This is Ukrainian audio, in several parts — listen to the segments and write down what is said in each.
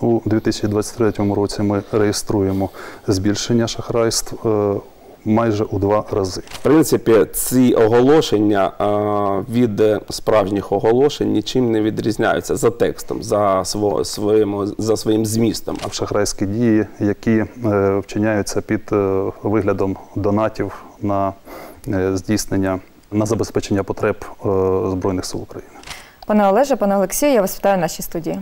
У 2023 році ми реєструємо збільшення шахрайств е, майже у два рази. В принципі, ці оголошення е, від справжніх оголошень нічим не відрізняються за текстом, за сво- своїм, за своїм змістом. А Шахрайські дії, які е, вчиняються під е, виглядом донатів на е, здійснення на забезпечення потреб е, Збройних сил України. Пане Олеже, пане Олексію, я вас вітаю в нашій студії.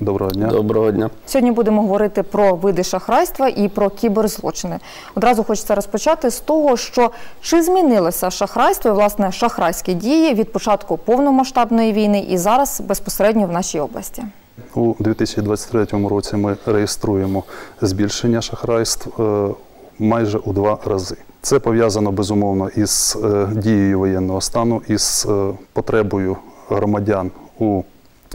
Доброго дня. Доброго дня. Сьогодні будемо говорити про види шахрайства і про кіберзлочини. Одразу хочеться розпочати з того, що чи змінилося шахрайство і власне шахрайські дії від початку повномасштабної війни і зараз безпосередньо в нашій області. У 2023 році ми реєструємо збільшення шахрайств е, майже у два рази. Це пов'язано безумовно із е, дією воєнного стану, із е, потребою громадян у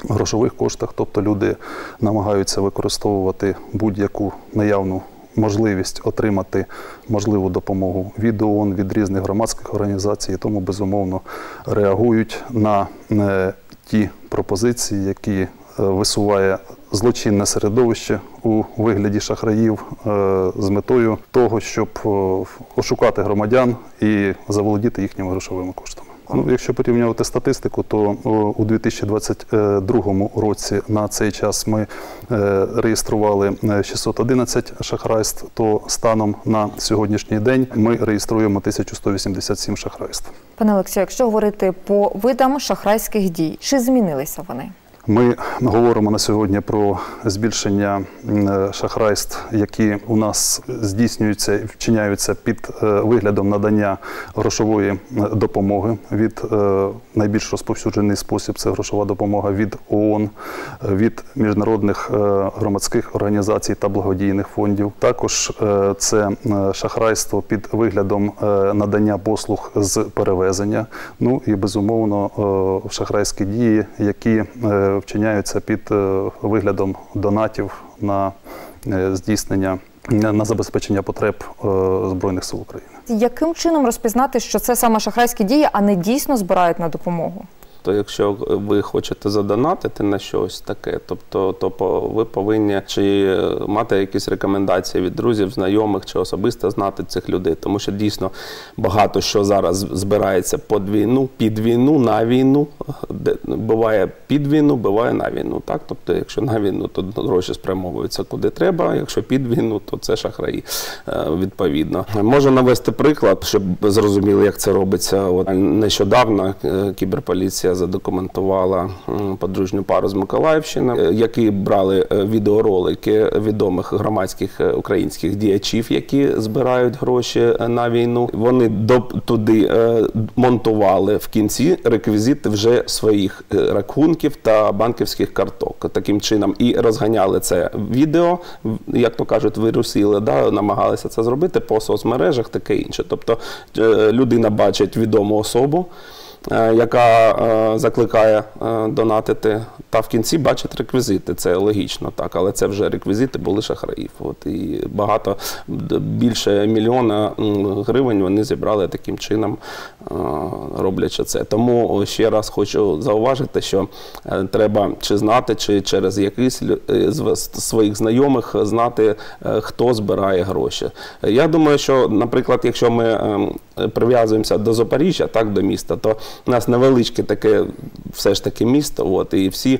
грошових коштах, тобто люди намагаються використовувати будь-яку наявну можливість отримати можливу допомогу від ООН, від різних громадських організацій, тому безумовно реагують на е, ті пропозиції, які е, висуває злочинне середовище у вигляді шахраїв е, з метою того, щоб ошукати громадян і заволодіти їхніми грошовими коштами. Ну, якщо порівнювати статистику, то у 2022 році на цей час ми е, реєстрували е, 611 шахрайств, то станом на сьогоднішній день ми реєструємо 1187 шахрайств. Пане Олексію, якщо говорити по видам шахрайських дій, чи змінилися вони? Ми говоримо на сьогодні про збільшення шахрайств, які у нас здійснюються і вчиняються під е, виглядом надання грошової допомоги від е, найбільш розповсюджений спосіб це грошова допомога від ООН, від міжнародних е, громадських організацій та благодійних фондів. Також це шахрайство під виглядом надання послуг з перевезення. Ну і безумовно шахрайські дії, які вчиняються під е, виглядом донатів на е, здійснення на забезпечення потреб е, Збройних сил України. Яким чином розпізнати, що це саме шахрайські дії, а не дійсно збирають на допомогу? То якщо ви хочете задонатити на щось таке, тобто то ви повинні чи мати якісь рекомендації від друзів, знайомих, чи особисто знати цих людей, тому що дійсно багато що зараз збирається під війну, під війну, на війну. Буває під війну, буває на війну. Так, тобто, якщо на війну, то гроші спрямовуються куди треба. Якщо під війну, то це шахраї е, відповідно. Можу навести приклад, щоб зрозуміли, як це робиться. От нещодавно е, задокументувала подружню пару з Миколаївщини, е, які брали е, відеоролики відомих громадських е, українських діячів, які збирають гроші на війну. Вони до туди монтували в кінці реквізити вже своїх рахунків та банківських карток. Таким чином і розганяли це відео, як то кажуть, вирусили, да, намагалися це зробити по соцмережах, таке інше. Тобто людина бачить відому особу. Е, Яка е, закликає е, донатити, та в кінці бачить реквізити. Це логічно, так, але це вже реквізити були шахраїв. От і багато більше мільйона гривень вони зібрали таким чином, е, роблячи це. Тому ще раз хочу зауважити, що е, треба чи знати, чи через якийсь е, своїх знайомих знати, хто збирає гроші. Я думаю, що, наприклад, якщо ми ем, прив'язуємося до Запоріжжя, так до міста, то у нас невеличке таке все ж таки місто, от, і всі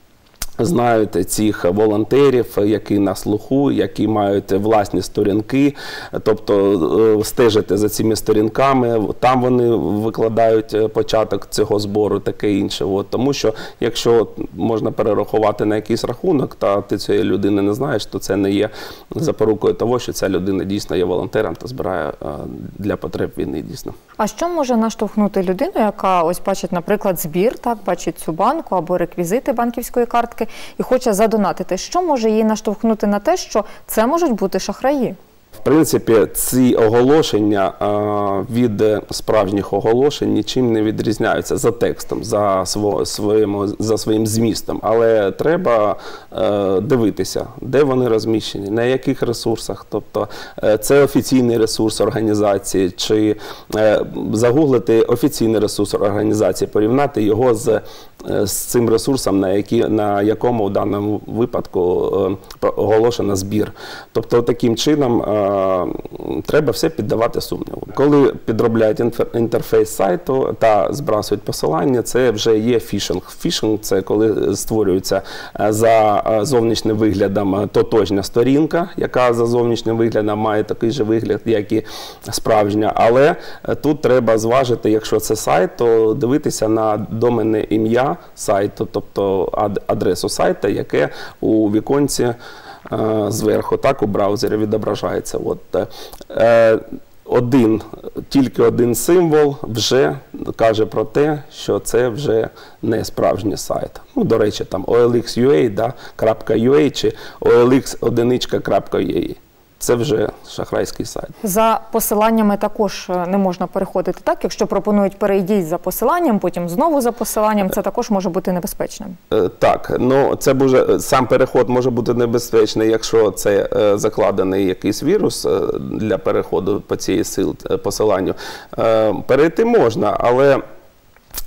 знають цих волонтерів, які на слуху, які мають власні сторінки, тобто е, стежити за цими сторінками. Там вони викладають е, початок цього збору, таке інше. От, тому що якщо можна перерахувати на якийсь рахунок, та ти цієї людини не знаєш, то це не є запорукою того, що ця людина дійсно є волонтером та збирає е, для потреб війни дійсно. А що може наштовхнути людину, яка ось бачить, наприклад, збір, так бачить цю банку або реквізити банківської картки і хоче задонатити? Що може її наштовхнути на те, що це можуть бути шахраї? В принципі, ці оголошення е, від справжніх оголошень нічим не відрізняються за текстом, за сво- своїм, за своїм змістом. Але треба е, дивитися, де вони розміщені, на яких ресурсах. Тобто е, це офіційний ресурс організації, чи е, загуглити офіційний ресурс організації, порівняти його з е, з цим ресурсом, на, які, на якому в даному випадку е, оголошено збір. Тобто таким чином е, треба все піддавати сумніву. Коли підробляють інтерфейс сайту та збрасують посилання, це вже є фішинг. Фішинг це коли створюється е, за е, зовнішнім виглядом е, тотожня сторінка, яка за зовнішнім виглядом має такий же вигляд, як і справжня. Але е, тут треба зважити, якщо це сайт, то дивитися на доменне ім'я сайту, тобто адресу сайта, яке у віконці е, зверху, так у браузері відображається. От, е, е, один, тільки один символ вже каже про те, що це вже не справжній сайт. Ну, до речі, там OLX.ua, да, чи OLX1.ua. Це вже шахрайський сайт. За посиланнями також е, не можна переходити. Так, якщо пропонують перейдіть за посиланням, потім знову за посиланням, це також може бути небезпечним. Е, Так, ну це буде сам переход може бути небезпечний, якщо це е, закладений якийсь вірус е, для переходу по цій сил е, посиланню. Е, Перейти можна, але.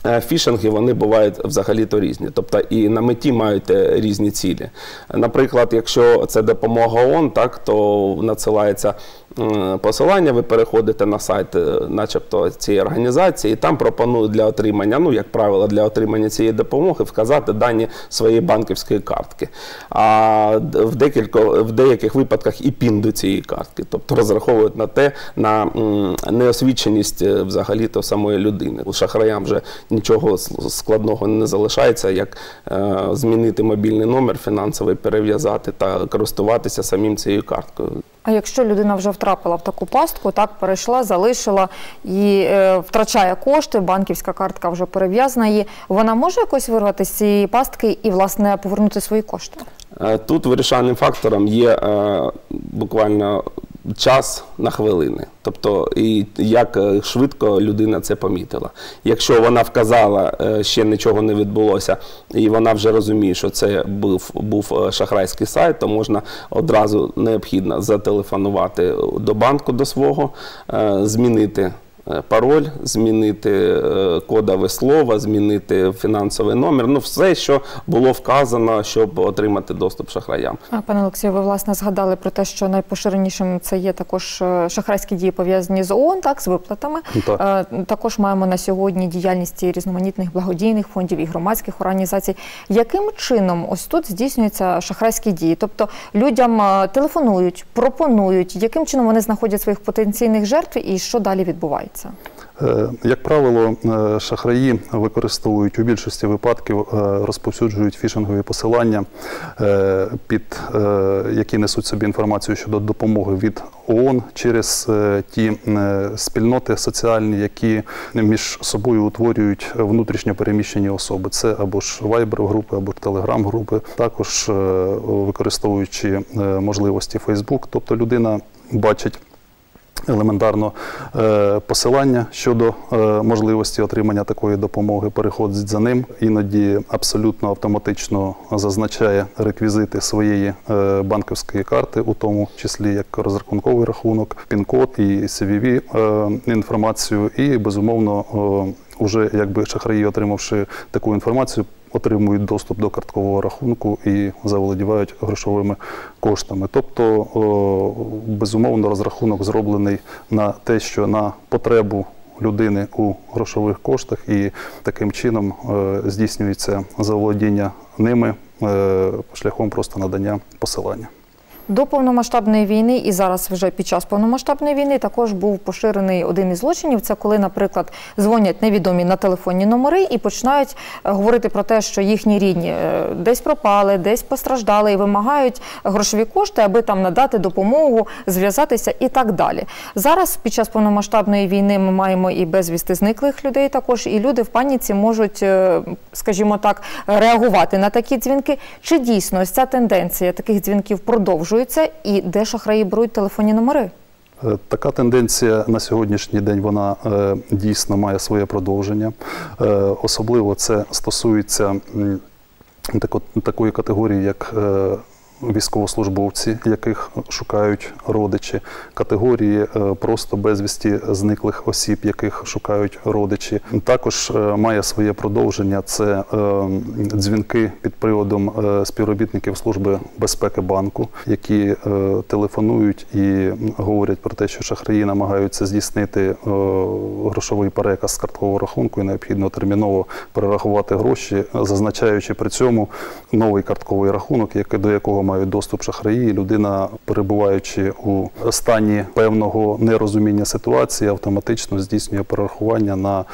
Е, Фішинги вони бувають взагалі-то різні, тобто і на меті мають е, різні цілі. Наприклад, якщо це допомога ООН, так то надсилається посилання, ви переходите на сайт, е, начебто цієї організації, і там пропонують для отримання, ну як правило, для отримання цієї допомоги вказати дані своєї банківської картки. А в декілька в деяких випадках і пін до цієї картки, тобто розраховують на те, на неосвіченість е, взагалі-то самої людини. У шахраям вже нічого складного не залишається, як е, змінити мобільний номер фінансовий, перев'язати та користуватися самим цією карткою. А якщо людина вже втрапила в таку пастку, так перейшла, залишила і е, втрачає кошти, банківська картка вже перев'язана її, вона може якось вирвати з цієї пастки і власне повернути свої кошти? Е, Тут вирішальним фактором є е, буквально час на хвилини. Тобто, і як е, швидко людина це помітила. Якщо вона вказала, е, ще нічого не відбулося, і вона вже розуміє, що це був, був е, шахрайський сайт, то можна одразу необхідно зателефонувати до банку до свого, змінити пароль, змінити е, кодове слово, змінити фінансовий номер. Ну, все, що було вказано, щоб отримати доступ шахраям. Пане Олексію, ви власне згадали про те, що найпоширенішим це є також е, шахрайські дії пов'язані з ООН, так з виплатами. Так. Е, Також маємо на сьогодні діяльність різноманітних благодійних фондів і громадських організацій. Яким чином ось тут здійснюються шахрайські дії? Тобто людям е, телефонують, пропонують, яким чином вони знаходять своїх потенційних жертв і що далі відбувається? Е, Як правило, е, шахраї використовують у більшості випадків, е, розповсюджують фішингові посилання, під які несуть собі інформацію щодо допомоги від ООН через ті спільноти соціальні, які між собою утворюють внутрішньо переміщені особи. Це або ж Viber групи, або ж Telegram групи, також використовуючи можливості Facebook, тобто людина бачить елементарно е, посилання щодо е, можливості отримання такої допомоги, переходить за ним, іноді абсолютно автоматично зазначає реквізити своєї е, банківської карти, у тому числі як розрахунковий рахунок, пін-код і CVV інформацію, і безумовно. Уже якби шахраї, отримавши таку інформацію, отримують доступ до карткового рахунку і заволодівають грошовими коштами. Тобто, безумовно, розрахунок зроблений на те, що на потребу людини у грошових коштах, і таким чином е, здійснюється заволодіння ними е, шляхом просто надання посилання. До повномасштабної війни і зараз вже під час повномасштабної війни також був поширений один із злочинів. Це коли, наприклад, дзвонять невідомі на телефонні номери і починають е, говорити про те, що їхні рідні е, десь пропали, десь постраждали і вимагають грошові кошти, аби там надати допомогу, зв'язатися і так далі. Зараз під час повномасштабної війни ми маємо і безвісти зниклих людей. Також і люди в паніці можуть, е, скажімо так, реагувати на такі дзвінки. Чи дійсно ця тенденція таких дзвінків продовжується, і де шахраї беруть телефонні номери? Е, Така тенденція на сьогоднішній день вона е, дійсно має своє продовження. Е, особливо це стосується такої категорії, як військовослужбовці, яких шукають родичі, категорії е, просто безвісті зниклих осіб, яких шукають родичі. Також е, має своє продовження це е, дзвінки під приводом співробітників служби безпеки банку, які телефонують і говорять про те, що шахраї намагаються здійснити грошовий переказ з карткового рахунку, і необхідно терміново перерахувати гроші, зазначаючи при цьому новий картковий рахунок, до якого мають доступ шахраї. І Людина, перебуваючи у стані певного нерозуміння ситуації, автоматично здійснює перерахування на е,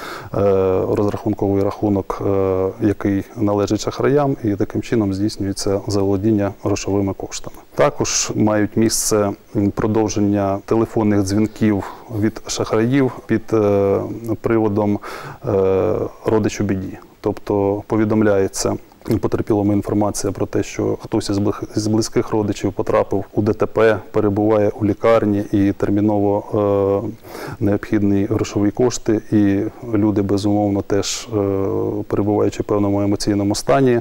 розрахунковий рахунок, е, який належить шахраям, і таким чином здійснюється заволодіння грошовими коштами. Також мають місце продовження телефонних дзвінків від шахраїв під е, приводом е, родич біді, тобто повідомляється. Потерпілому інформація про те, що хтось із близь- близьких родичів потрапив у ДТП, перебуває у лікарні і терміново е, необхідні грошові кошти. І люди безумовно теж е, перебуваючи в певному емоційному стані,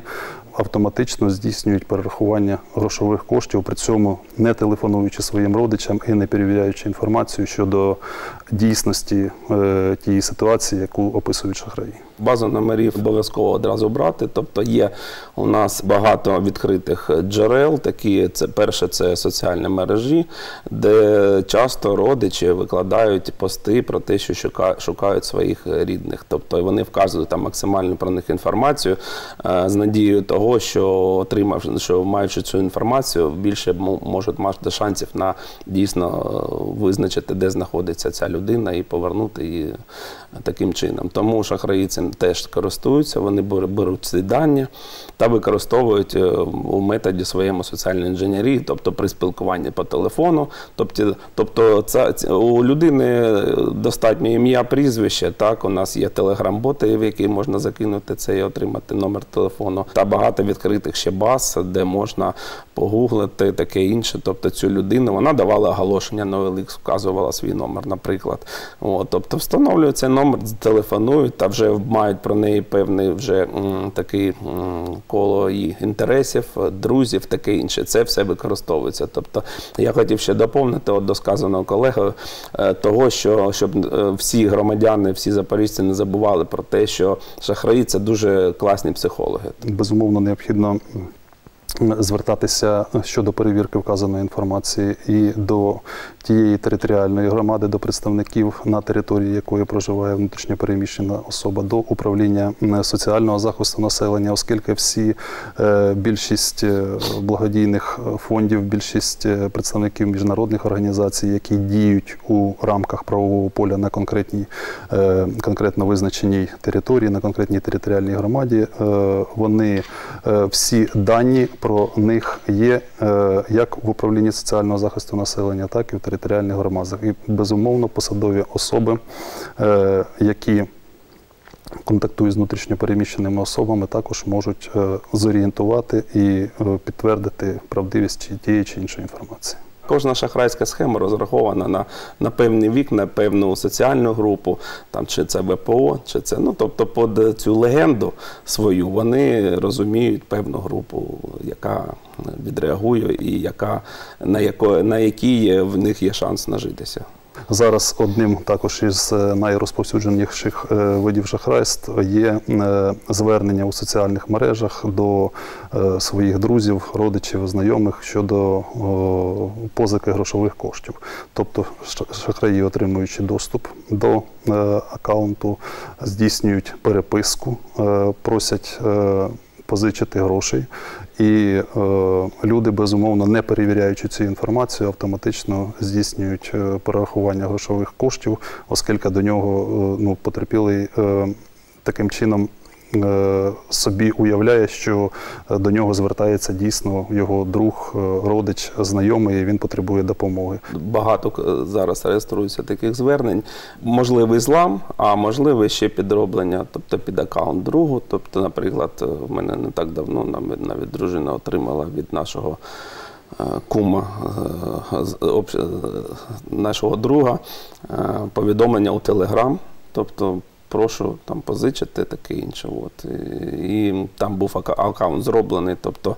автоматично здійснюють перерахування грошових коштів, при цьому не телефонуючи своїм родичам і не перевіряючи інформацію щодо дійсності е, тієї ситуації, яку описують шахраї. Базу номерів обов'язково одразу брати. Тобто є у нас багато відкритих джерел. Такі це перше, це соціальні мережі, де часто родичі викладають пости про те, що шукають своїх рідних. Тобто вони вказують там максимальну про них інформацію е, з надією того, що отримавши, що маючи цю інформацію, більше можуть мати шансів на дійсно е, визначити, де знаходиться ця людина, і повернути її таким чином. Тому шахраї цим теж користуються, вони беруть ці дані та використовують е, у методі своєму соціальної інженерії, тобто при спілкуванні по телефону. Тобто, це, у людини достатньо ім'я, прізвище. Так, у нас є телеграм-боти, в які можна закинути це і отримати номер телефону. Та багато відкритих ще баз, де можна погуглити таке інше. Тобто цю людину вона давала оголошення на OLX, вказувала свій номер, наприклад. От, тобто встановлюють цей номер, телефонують та вже мають про неї певний вже м, такий м, коло і інтересів, друзів, таке інше. Це все використовується. Тобто я хотів ще доповнити от до сказаного колегою е, того, що щоб е, всі громадяни, всі запоріжці не забували про те, що шахраї це дуже класні психологи. Безумовно, необхідно звертатися щодо перевірки вказаної інформації і до тієї територіальної громади, до представників на території якої проживає внутрішньопереміщена особа, до управління соціального захисту населення, оскільки всі е, більшість е, благодійних е, фондів, більшість е, представників міжнародних організацій, які діють у рамках правового поля на конкретній е, конкретно визначеній території, на конкретній територіальній громаді, е, вони е, всі дані про них є е, як в управлінні соціального захисту населення, так і в територіальних громадах. І безумовно посадові особи, е, які контактують з внутрішньопереміщеними особами, також можуть е, зорієнтувати і підтвердити правдивість тієї чи іншої інформації. Кожна шахрайська схема розрахована на, на певний вік, на певну соціальну групу, там чи це ВПО, чи це. Ну тобто, під цю легенду свою вони розуміють певну групу, яка відреагує і яка на яко, на якій в них є шанс нажитися. Зараз одним також із е, найрозповсюдженіших е, видів шахрайств є е, звернення у соціальних мережах до своїх друзів, родичів, знайомих щодо позики грошових коштів. Тобто шахраї, отримуючи доступ до аккаунту, здійснюють переписку, просять. Позичити грошей, і е, люди, безумовно, не перевіряючи цю інформацію, автоматично здійснюють е, перерахування грошових коштів, оскільки до нього е, ну, потерпілий е, таким чином собі уявляє, що е, до нього звертається дійсно його друг, е, родич, знайомий, і він потребує допомоги. Багато е, зараз реєструється таких звернень. Можливий злам, а можливе ще підроблення, тобто під аккаунт другу. Тобто, наприклад, е, в мене не так давно навіть, дружина отримала від нашого. е, Кума е, е, нашого друга е, повідомлення у Телеграм, тобто прошу там позичити таке інше. От. І, там був аккаунт зроблений, тобто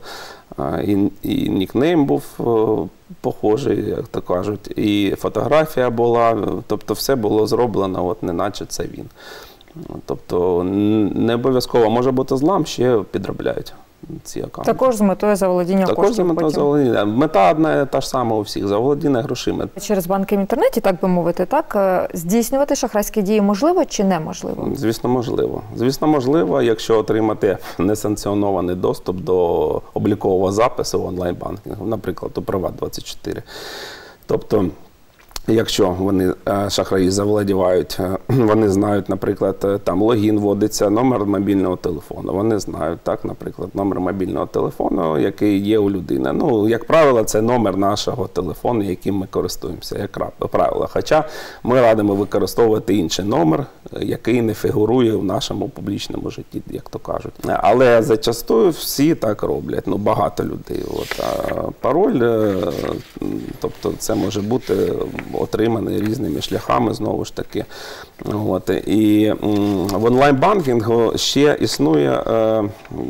і, і нікнейм був е, похожий, як то кажуть, і фотографія була, тобто все було зроблено, от неначе це він. Тобто не обов'язково може бути злам, ще підробляють ці аккаунти. Також з метою заволодіння Також за коштів мета потім. заволодіння. Мета одна і та ж сама у всіх заволодіння грошима. Через банки в інтернеті, так би мовити, так е, здійснювати шахрайські дії можливо чи неможливо? Звісно, можливо. Звісно, можливо, якщо отримати несанкціонований доступ до облікового запису в онлайн-банкінгу, наприклад, у Приват24. Тобто, якщо вони е, шахраї завладівають, е, вони знають, наприклад, е, там логін вводиться, номер мобільного телефону. Вони знають, так, наприклад, номер мобільного телефону, який є у людини. Ну, як правило, це номер нашого телефону, яким ми користуємося, як правило. Хоча ми радимо використовувати інший номер, який не фігурує в нашому публічному житті, як то кажуть. Але зачастую всі так роблять. Ну, багато людей. От, а пароль, тобто це може бути отриманий різними шляхами, знову ж таки. От, і в онлайн-банкінгу ще існує е,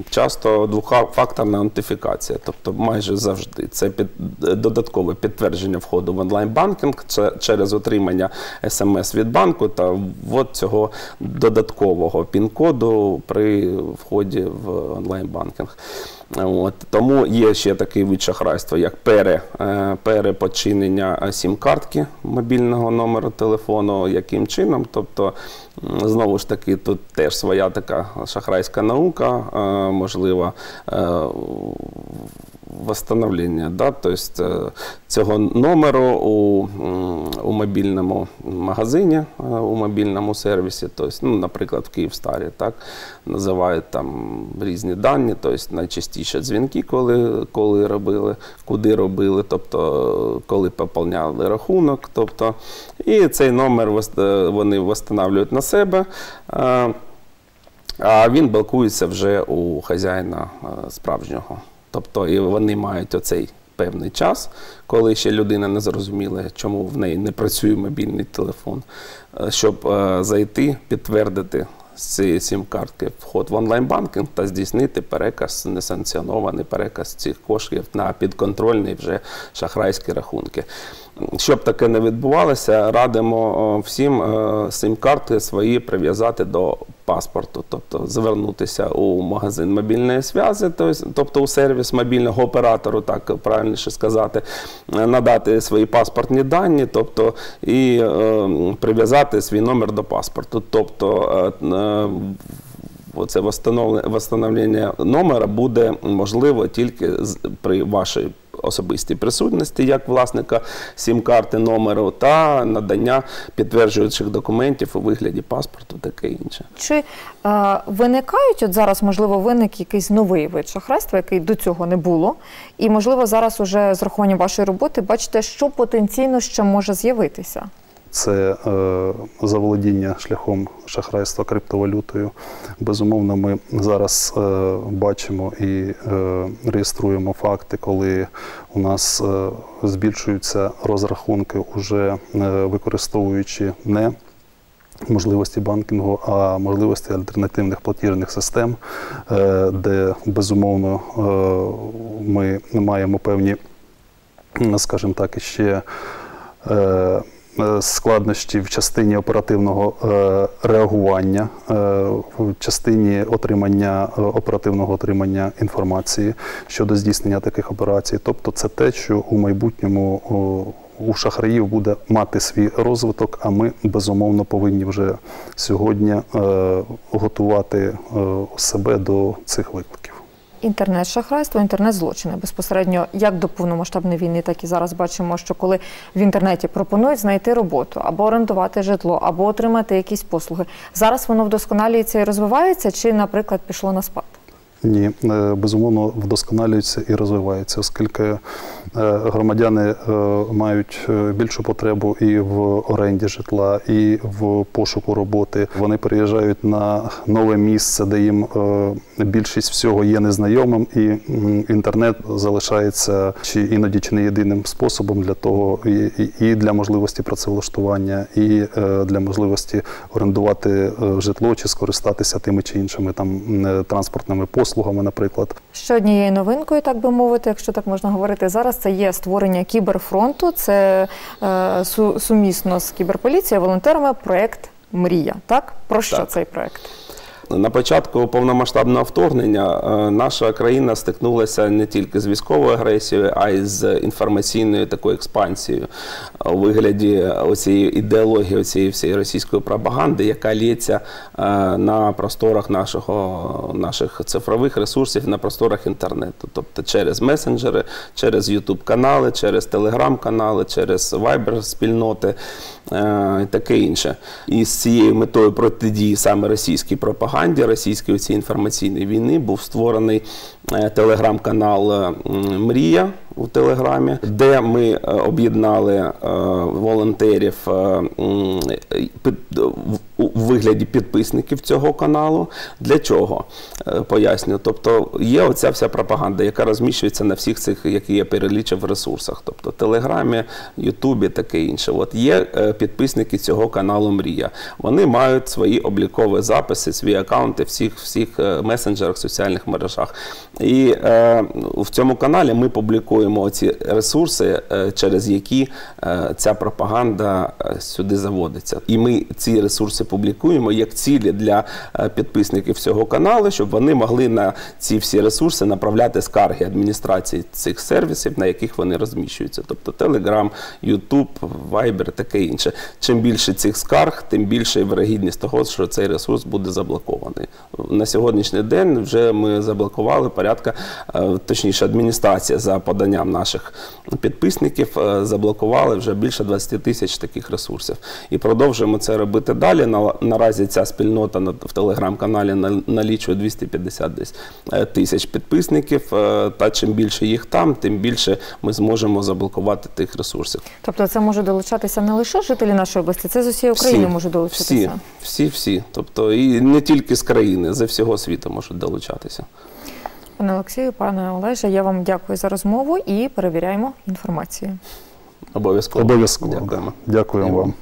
часто двохфакторна аутентифікація, тобто майже завжди. Це під, додаткове підтвердження входу в онлайн-банкінг через отримання смс від банку та ввод цього додаткового пін-коду при вході в онлайн-банкінг. От, тому є ще такий вид шахрайства, як пере, е, перепочинення сім-картки мобільного номеру телефону. Яким чином? Тобто, знову ж таки, тут теж своя така шахрайська наука, е, можливо, е, восстановлення да? тобто, е, цього номеру у, у мобільному магазині, е, у мобільному сервісі, тобто, ну, наприклад, в Київстарі, так, називають там різні дані, тобто найчастіше дзвінки, коли, коли робили, куди робили, тобто коли поповняли рахунок. Тобто, і цей номер вони встановлюють на себе. е, а він блокується вже у хазяїна е, справжнього. Тобто і вони мають оцей певний час, коли ще людина не зрозуміла, чому в неї не працює мобільний телефон, е, щоб е, зайти, підтвердити з цієї сім-картки вход в онлайн-банкінг та здійснити переказ, несанкціонований переказ цих коштів на підконтрольні вже шахрайські рахунки. Щоб таке не відбувалося, радимо всім е, сим-карти свої прив'язати до паспорту, тобто звернутися у магазин мобільної зв'язки, тобто- у сервіс мобільного оператору, так правильніше сказати, е, надати свої паспортні дані, тобто і е, прив'язати свій номер до паспорту. Тобто е, е, восстановлення, восстановлення номера буде можливо тільки при вашій особистій присутності як власника сім-карти номеру та надання підтверджуючих документів у вигляді паспорту, таке інше. Чи е, виникають от зараз, можливо, виник якийсь новий вид шахрайства, який до цього не було, і можливо зараз уже з рахуванням вашої роботи бачите, що потенційно ще може з'явитися? Це е, заволодіння шляхом шахрайства криптовалютою. Безумовно, ми зараз е, бачимо і е, реєструємо факти, коли у нас збільшуються розрахунки, уже використовуючи не можливості банкінгу, а можливості альтернативних платіжних систем, де безумовно ми маємо певні, скажімо так, іще е, е, складнощі в частині оперативного е, реагування, е, в частині отримання е, оперативного отримання інформації щодо здійснення таких операцій. Тобто, це те, що у майбутньому у шахраїв буде мати свій розвиток, а ми безумовно повинні вже сьогодні е, готувати е, себе до цих викликів. Інтернет-шахрайство, інтернет-злочини безпосередньо як до повномасштабної війни, так і зараз бачимо, що коли в інтернеті пропонують знайти роботу або орендувати житло, або отримати якісь послуги. Зараз воно вдосконалюється і розвивається, чи, наприклад, пішло на спад? Ні, е, безумовно вдосконалюються і розвиваються, оскільки е, громадяни е, мають більшу потребу і в оренді житла, і в пошуку роботи. Вони переїжджають на нове місце, де їм більшість всього є незнайомим, і інтернет залишається чи іноді чи не єдиним способом для того, і, для можливості працевлаштування, і для можливості орендувати житло чи скористатися тими чи іншими там транспортними послугами, наприклад. Ще однією новинкою, так би мовити, якщо так можна говорити, зараз це є створення кіберфронту. Це е, сумісно з кіберполіцією, волонтерами проект Мрія. Так про що Так. цей проект? На початку повномасштабного вторгнення е, наша країна стикнулася не тільки з військовою агресією, а й з інформаційною такою експансією у вигляді оцієї ідеології, оцієї всієї російської пропаганди, яка лється е, на просторах нашого, наших цифрових ресурсів, на просторах інтернету, тобто через месенджери, через Ютуб канали, через телеграм-канали, через Viber спільноти е, і таке інше. І з цією метою протидії саме російській пропаганді, російської цій інформаційної війни був створений е, телеграм-канал е, Мрія у Телеграмі, де ми е, об'єднали е, волонтерів е, у вигляді підписників цього каналу. Для чого? Поясню. Тобто є оця вся пропаганда, яка розміщується на всіх цих, які я перелічив ресурсах, тобто Телеграмі, Ютубі, таке інше. От є підписники цього каналу Мрія. Вони мають свої облікові записи, свої акаунти в всіх, всіх месенджерах, соціальних мережах. І е, в цьому каналі ми публікуємо ці ресурси, е, через які е, ця пропаганда е, сюди заводиться. І ми ці ресурси публікуємо як цілі для підписників цього каналу, щоб вони могли на ці всі ресурси направляти скарги адміністрації цих сервісів, на яких вони розміщуються. Тобто Telegram, YouTube, Viber, таке інше. Чим більше цих скарг, тим більше вирогідність того, що цей ресурс буде заблокований. На сьогоднішній день вже ми заблокували порядка, точніше, адміністрація за поданням наших підписників е, заблокували вже більше 20 тисяч таких ресурсів. І продовжуємо це робити далі. На- Наразі ця спільнота на- в телеграм-каналі на- налічує 250 десь е, тисяч підписників. е, Та чим більше їх там, тим більше ми зможемо заблокувати тих ресурсів. Тобто, це може долучатися не лише жителі нашої області, це з усієї України може долучитися. Всі, всі, всі. Тобто і не тільки з країни, з всього світу можуть долучатися. Пане Олексію, пане Олеже, я вам дякую за розмову і перевіряємо інформацію. Обов'язково. Обов'язково. Дякуємо. Дякуємо вам.